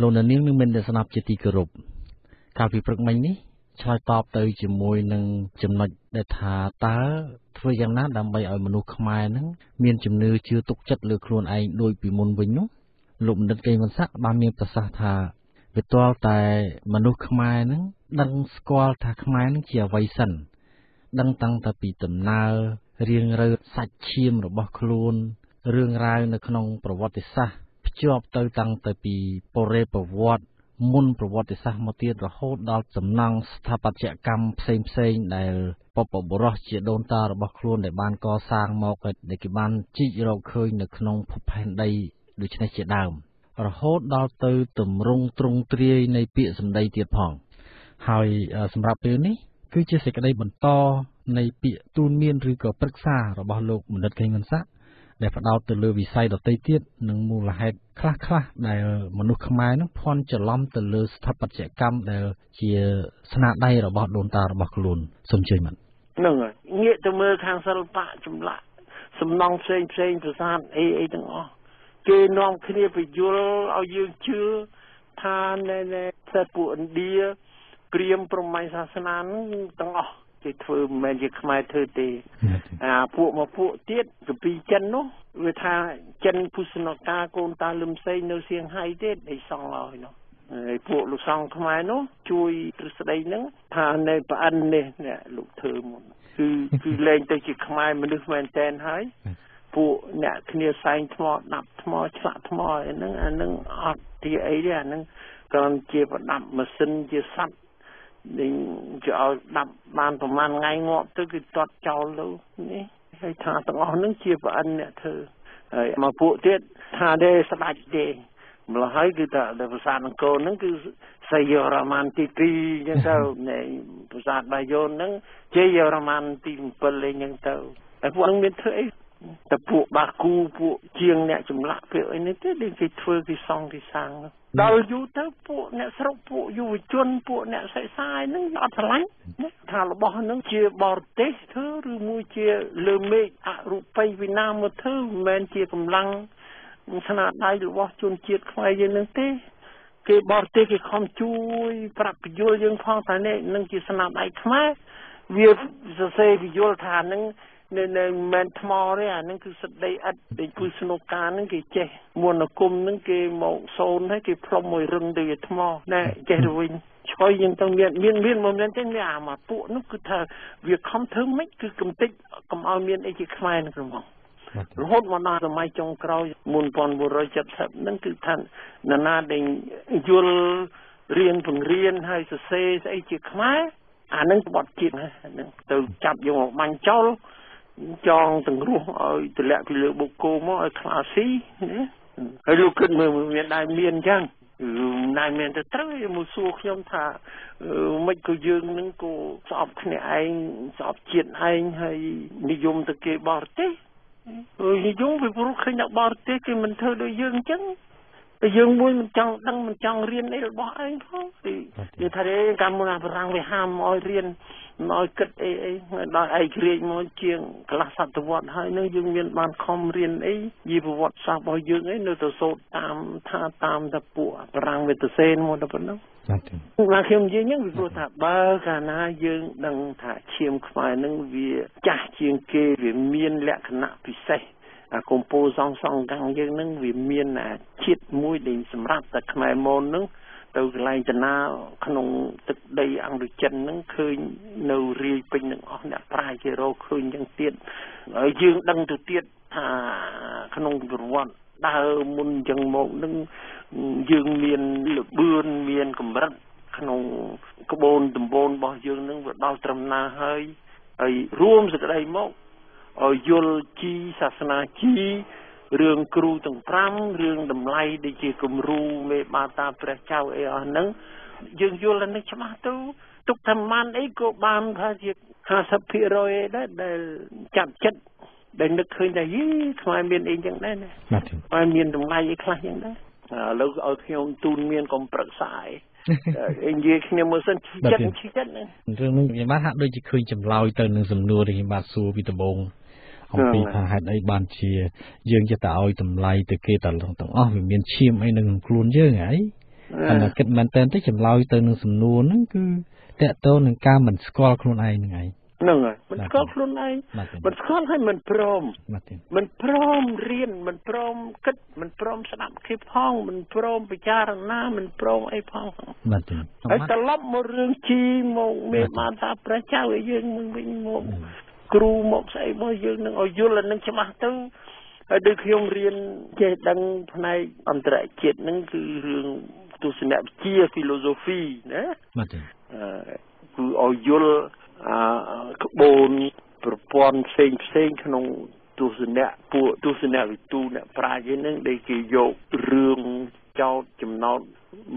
លោកនាងនឹងមានស្ដាប់ជាទីគោរពកាលពីព្រឹកមិញនេះឆ្លើយតបទៅជាមួយនឹងចំណុចដែលថាតើធ្វើយ៉ាងណាដើម្បីឲ្យមនុស្សខ្មែរនឹងមានជំនឿជឿទុកចិត្តលើខ្លួនឯងដូចពីមុនវិញនោះលោកបណ្ឌិតកេងវណ្ណស័កបានមានប្រសាសន៍ថាវាទាល់តែមនុស្សខ្មែរនឹងដឹងស្គាល់ថាខ្មែរនឹងជាអ្វីសិនដឹងតាំងតែពីដំណើររៀងរើសាច់ឈាមរបស់ខ្លួនរឿងរ៉ាវនៅក្នុងប្រវត្តិសាស្ត្រភ្ជាប់ទៅតាំងតែពីពរេប្រវត្តិមុនប្រវត្តិសាស្ត្រមកទៀតរហូតដល់សំណង់ស្ថាបត្យកម្មផ្សេងផ្សេងដែលពពបុរសជាដូនតារបស់ខ្លួនដែលបានកសាងមកដែលគេបានជីករកឃើញនៅក្នុងភពផែនដីដូចនេះជាដើម រហូតដល់ទៅទម្រង់ទ្រង់ទ្រាយនៃពាក្យសម្ដីទៀតផង ហើយសម្រាប់ពេលនេះ គឺជាសេចក្តីបន្តនៃពាក្យទូនមានឬក៏ប្រឹក្សារបស់លោកមនិតខេងវន្ស័ក ដែលផ្ដោតទៅលើវិស័យដទៃទៀតនិងមូលហេតុខ្លះខ្លះដែលមនុស្សខ្មែរនឹងភ័ន្តច្រឡំទៅលើស្ថាបត្យកម្មដែលជាស្នាដៃរបស់ដូនតារបស់ខ្លួនសូមជឿមិនហ្នឹងហើយងាកទៅមើលខាងសិល្បៈចម្លាក់សំណង់ផ្សេងផ្សេងប្រាសាទអីអីទាំងអស់គេនាំគ្នាពយល់ឲ្យយើងជឿថានៅនៅសិទ្ធិពួកឥណ្ឌាព្រាមប្រមាញ់សាសនាទាំងអស់ គេធ្វើមិនមែនជាខ្មែរធ្វើទេអាពួកមកពួកទៀតកពីចិននោះវាថាចិនពុស្នកាកូនតាលឹមសេងនៅសៀងហៃទេអីសងឡើយនោះហើយពួកលោកសង្ឃខ្មែរនោះជួយទ្រឹស្ដីហ្នឹងថានៅប្រអិននេះនេះលោកធ្វើមុនគឺគឺលែងទៅជាខ្មែរមនុស្សមែនតែនហើយពួកអ្នកគ្នាសែងថ្មដាប់ថ្មឆ្លាក់ថ្មអីហ្នឹងអាហ្នឹងអត់ទីអីទេអាហ្នឹងគ្រាន់ជាប្រដាប់ម៉ាស៊ីនជាសัตว์ នឹងគេឲ្យដាប់បានប្រហែលថ្ងៃងាប់ទៅគឺទាត់ចោលទៅនេះហើយថាទាំងអស់ហ្នឹងជាប្រអិនអ្នកធ្វើហើយមកពួកទៀតថាទេស្ដាច់ទេម្ល៉េះហើយគឺថាប្រាសាទអង្គរហ្នឹងគឺសយរ៉ាម៉ានទី2អញ្ចឹងទៅប្រាសាទបាយ័នហ្នឹងជាយរ៉ាម៉ានទី7អីអញ្ចឹងទៅហើយពួកហ្នឹងមានធ្វើអី តែពួកបាគូពួកជាងអ្នកចម្លាក់ពួកអីនេះទេដែលគេធ្វើគេសង់គេសាងដល់យូរទៅពួកអ្នកស្រុកពួកយុវជនពួកអ្នកសិក្សាហ្នឹងអត់ឆ្លាញ់ថារបស់ហ្នឹងជាបរទេសធ្វើឬមួយជាលើមេឃអរូបីវិណាមកធ្វើមិនមែនជាកម្លាំងស្នាដៃរបស់ជនជាតិខ្មែរយើងនឹងទេគេបរទេសគេខំជួយប្រាប់ពយល់យើងផងថានេះនឹងជាស្នាដៃខ្មែរវាសរសេរពយល់ថានឹង នៅនៅមិនថ្មទេអានឹងគឺសត្វដីឥដ្ឋដែលគូស្នូកាហ្នឹងគេចេះមន្តគុំហ្នឹងគេមកសូនហើយគេផ្លុំមួយរឹងទៅថ្មណែចេះទៅវិញឆ្កយយើងទៅមានមានមានមិនមែនទេមានអាមកពួកនោះគឺថាវាខំធ្វើមិនគឺកំតិចកុំឲ្យមានអីជាខ្មែរនៅក្នុងមករហូតមកដល់សម័យចុងក្រោយ1970ហ្នឹងគឺថានរណាដែលយល់រៀនបង្រៀនហើយសរសេរស្អីជាខ្មែរអានឹងបត់ជាតិហ្នឹងទៅចាប់យកមកបាញ់ចោល ចងទាំងរស់ឲ្យទម្លាក់ពីលើបុកគោមកឲ្យខ្លាស៊ីណាហើយលោកគិតមើលមានដែរមានអញ្ចឹងណៃមានទៅត្រូវមកសួរខ្ញុំថាមិនក៏យើងនឹងក៏ស្អប់គ្នាឯងស្អប់ជាតិឯងហើយនិយមទៅគេបរទេសនិយមពីព្រោះឃើញអ្នកបរទេសគេមិនធ្វើដូចយើងអញ្ចឹង តែយើងមួយមិនចង់ដឹងមិនចង់រៀនអីរបស់ឯងផងនិយាយថាកម្មមុនអាបរាំងវាហាមឲ្យរៀនមកគិតអីអីដល់ឯករាជ្យមកជាងកន្លះសតវត្សហើយនឹងយើងមានបានខំរៀនអីយីប្រវត្តិសាស្ត្ររបស់យើងអីនៅទៅសូត្រតាមថាតាមតពួកបរាំងវិទ្យាសេនមកដល់ប៉ុណ្ណឹងបាទខ្ញុំនិយាយហ្នឹងវាព្រោះថាបើកាលណាយើងដឹងថាឈាមខ្មែរនឹងវាចាស់ជាងគេវាមានលក្ខណៈពិសេសអា កម្ពុជាសងសងកាំងយើងនឹងវាមានអាជាតិមួយដែលសម្រាប់តែខ្មែរមននឹងទៅកន្លែងចនាក្នុងទឹកដីអង្គចិនហ្នឹងឃើញនៅរាយពេញទាំងអស់អ្នកប្រាជ្ញគេរកឃើញយ៉ាងទៀតហើយយើងដឹងទៅទៀតថាក្នុងប្រវត្តិដើមមុនអញ្ចឹងមកនឹងយើងមានលបឿនមានកម្រិតក្នុងក្បូនដំបូនរបស់យើងនឹងវាដល់ត្រឹមណាហើយហើយរួមសេចក្តីមកឲ្យយល់ជីសាសនាជីរឿងគ្រូទាំង5រឿងតម្លៃដូចជាគំរូមេបាតាព្រះចៅអីអស់ហ្នឹងយើងយល់នឹងច្បាស់ទៅទុកថាមិនអីក៏បានថាជា50%ដែរដែលចាប់ចិត្តដែលនឹកឃើញថាយីខ្មែរមានអីចឹងដែរណាខ្មែរមានតម្លៃអីខ្លះចឹងដែរឥឡូវឲ្យខ្ញុំទូនមានកុំប្រឹក្សាអីនិយាយគ្នាមើលសិនចិត្តចិត្តរឿងនេះខ្ញុំបានហាក់ដូចជាឃើញចម្លើយទៅនឹងសំណួរដែលខ្ញុំបាទសួរពីដំបូង អំពីថាហេតុអីបានជា យើងចេះតែឲ្យតម្លៃទៅគេតែទាំងអស់វាមានឈាមអីនឹងខ្លួនយើងហីតែគិតមែនតើទៅចម្លើយទៅនឹងសំណួរហ្នឹងគឺតកតទៅនឹងការមិនស្គាល់ខ្លួនឯងហ្នឹងឯងហ្នឹងហើយមិនស្គាល់ខ្លួនឯងមិនស្គាល់ហើយមិនព្រមមិនព្រមរៀនមិនព្រមគិតមិនព្រមស្ដាប់គេផងមិនព្រមពិចារណាមិនព្រមអីផងបាទហើយត្រឡប់មករឿងជីមកមេបានថាព្រះចៅឲ្យយើងមកវិញមក គ្រូមកស្អីមកយើងនឹងឲ្យយល់អានឹងច្បាស់ទៅហើយដូចខ្ញុំរៀនចេះដឹងផ្នែកអន្តរជាតិហ្នឹងគឺរឿងទស្សនវិជ្ជា philosophy ណាបាទអឺគឺឲ្យយល់អក្បូនប្រព័ន្ធផ្សេងផ្សេងក្នុងទស្សនៈពួកទស្សនវិទូអ្នកប្រាជ្ញហ្នឹងដែលគេយករឿងចោតចំណោត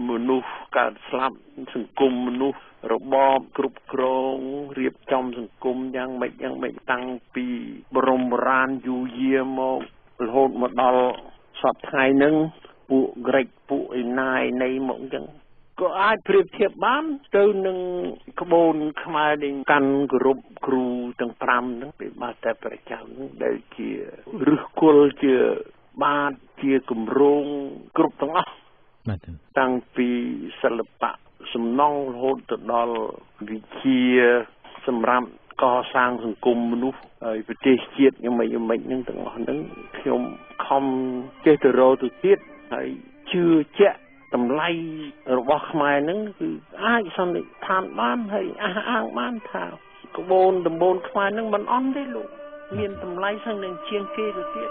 មនុស្សកើតស្លាប់សង្គមមនុស្ស របបគ្រប់គ្រងរៀបចំសង្គមយ៉ាងម៉េចយ៉ាងម៉េចតាំងពីបរមរានយូយាមករហូតមកដល់សពថ្ងៃហ្នឹងពួកក្រិចពួកអេណាយនៃមកអញ្ចឹងក៏អាចប្រៀបធៀបបានទៅនឹងក្បូនខ្មែរដែលកាន់គោរពគ្រូទាំង5ហ្នឹងពេលបាទតែព្រះចៅហ្នឹងដែលជាឫសគល់ជាបាតជាគម្រោងគ្រប់ទាំងអស់បាទតាំងពីសិល្បៈ សំណង់រហូតទៅដល់វិជាសម្រាប់កសាងសង្គមមនុស្សហើយប្រទេសជាតិយ៉ាងម៉េចយ៉ាងម៉េចហ្នឹងទាំងអស់ហ្នឹងខ្ញុំខំចេះទៅរកទៅទៀតហើយជឿជាក់តម្លៃរបស់ខ្មែរហ្នឹងគឺអាចសន្និដ្ឋានបានហើយអះអាងបានថាក្បូនដំបូនខ្មែរហ្នឹងមិនអន់ទេលោកមានតម្លៃសឹងនឹងជាងគេទៅទៀត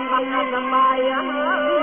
Maya.